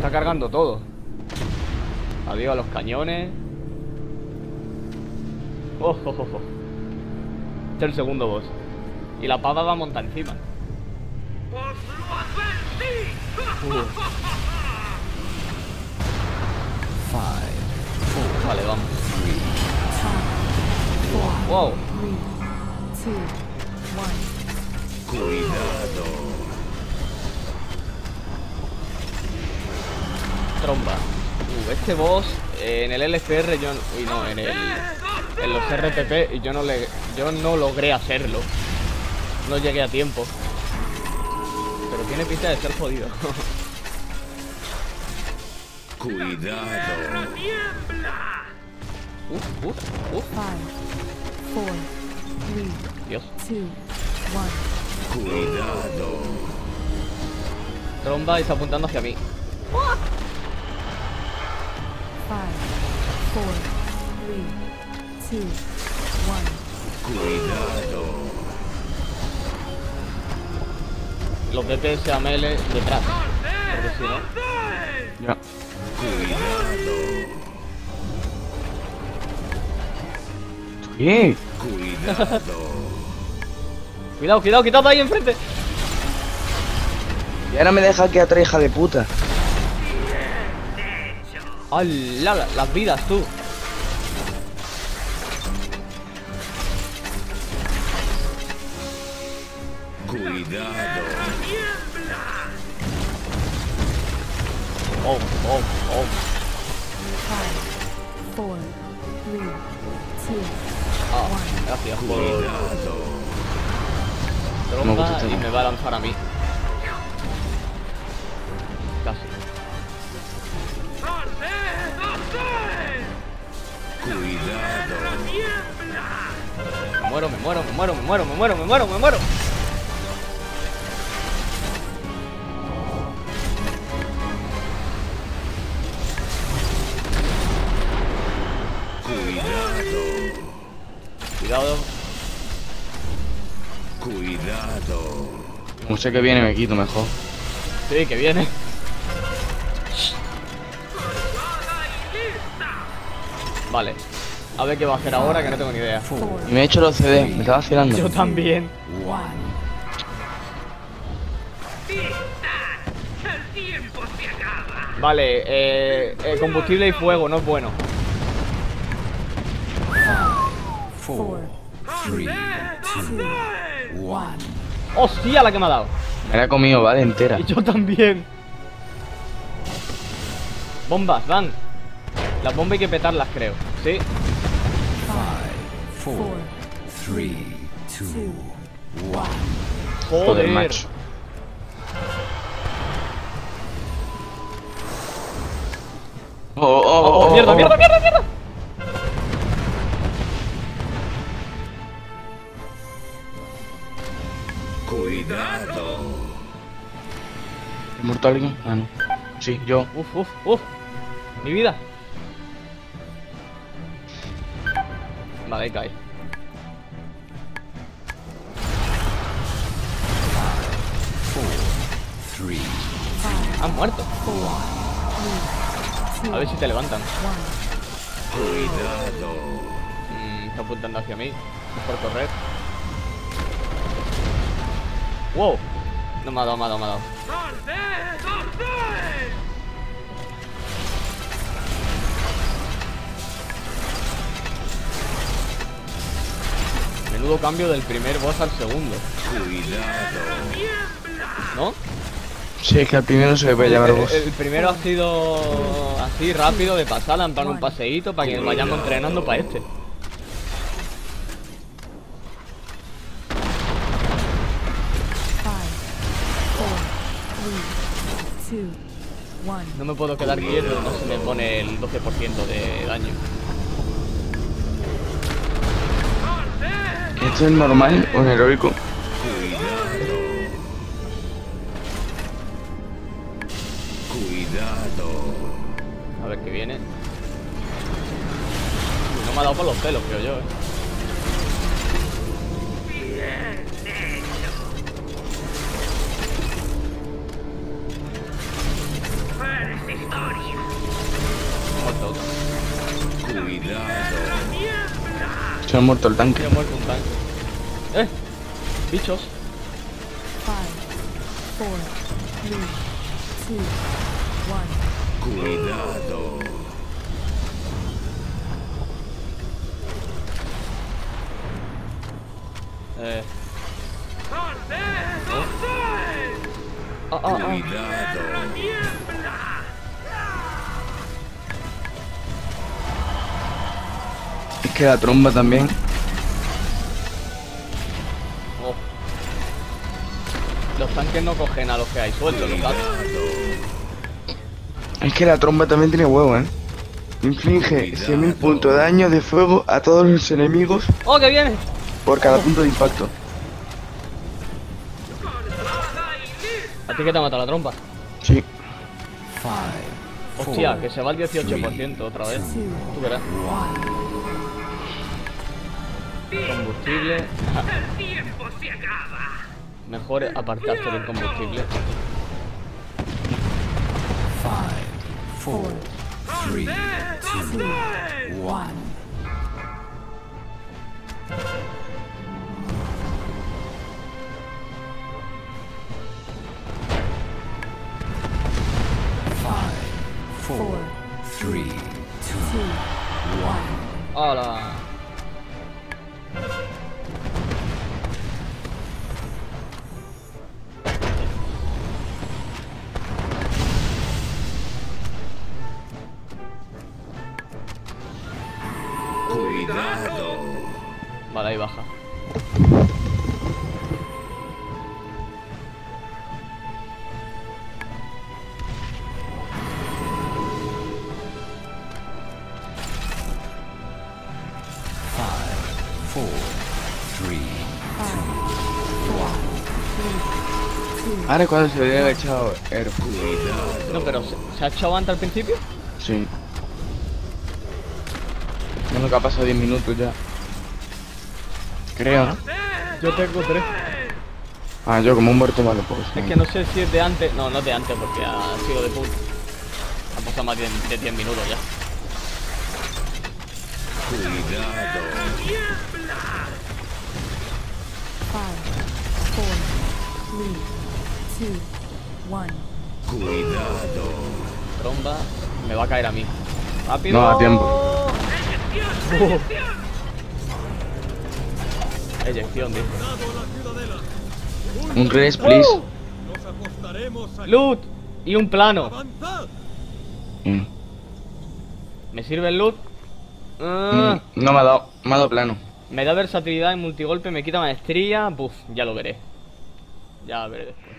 está cargando todo. Adiós a los cañones. Oh, oh, oh, oh. Este es el segundo boss. Y la pava va a montar encima. Five, Vale, vamos. Wow. Three, two, one. Tromba. Uh, este boss eh, en el LCR yo uy no, en el en los RPP yo no le yo no logré hacerlo. No llegué a tiempo. Pero tiene pinta de ser jodido. Cuidado. uf, uf, uf. Five, four, three, Dios. two. Cuidado. Tromba está apuntando hacia mí. Five, four, three, two, one. Cuidado. Los DPS a melee detrás. Porque si no. Ya. ¿Qué? Cuidado. Cuidado, cuidado, cuidado ahí enfrente. Y ahora me deja que otra hija de puta. ¡Hala! la- Las vidas, tú. Cuidado. Oh, oh, oh. Five, four, three, two, Ah, gracias por Cuidado. tromba Me y me va a lanzar a mí. Casi. Cuidado. Me muero, me muero, me muero, me muero, me muero, me muero, me muero. Cuidado. Cuidado. Cuidado. Como sé que viene, me quito mejor. Sí, que viene. Vale. A ver qué va a hacer ahora, que no tengo ni idea. Y me he hecho los CD, me estaba vacilando. Yo también. Vale, eh, eh, combustible y fuego, no es bueno. four, three, two, one. ¡Hostia la que me ha dado! Me la he comido, vale, entera. Y yo también. Bombas, van. Las bombas hay que petarlas, creo. ¿Sí? Four, Four, three, two, two, one. Joder, Joder, macho. Oh, oh, oh, Oh, oh, mierda, oh. mierda, mierda, mierda. Cuidado. ¿He muerto alguien? Ah, no. Sí, yo. Uf, uf, uf. Mi vida. Vale, cae. Han muerto. A ver si te levantan. Cuidado. Mm, está apuntando hacia mí. Mejor correr. Wow. No me ha dado, me ha dado, me ha dado. Menudo cambio del primer boss al segundo. Cuidado. ¿No? Sí, es que al primero se puede llamar el, vos. el primero ha sido así rápido de pasar, en plan un paseíto para que vayamos entrenando para este. No me puedo quedar quieto, no se me pone el 12% de daño. ¿Esto es normal o en heroico? Cuidado. A ver qué viene. No me ha dado por los pelos, creo yo, eh. Ha muerto el tanque. Se ha muerto un tanque. ¡Eh! Bichos. Five, four, three, two, one. Cuidado. Eh. Ah, ah, ah. Cuidado. Es que la tromba también. Oh. Los tanques no cogen a los que hay sueltos, los gatos. Es que la tromba también tiene huevo, ¿eh? Inflige 100.000 puntos de daño de fuego a todos los enemigos ¡Oh, que viene! por cada punto de impacto. ¿A ti que te ha matado la trompa? Sí. Hostia, que se va al 18% otra vez. Tú verás. Combustible. Mejor apartarse del combustible. five, Four, three, two, one. five, ahí baja. five, four, three, Ahora cuando se haber echado Ero. No, pero ¿se, se ha echado antes al principio? Sí. No que ha pasado 10 minutos ya. Creo, ¿no? Yo tengo tres. Ah, yo como un muerto vale, pues. Es que no sé si es de antes. No, no es de antes porque ha sido de full. Han pasado más de, de 10 minutos ya. Cuidado. Five, four, three, two, one. Cuidado. Tromba. Me va a caer a mí. ¡Rápido! No da tiempo. Eyección, dice. Un res, please. ¡Loot! Y un plano. Mm. ¿Me sirve el loot? Ah, Mm, No me ha dado, me ha dado plano. Me da versatilidad en multigolpe, me quita maestría. Buf, ya lo veré. Ya veré después.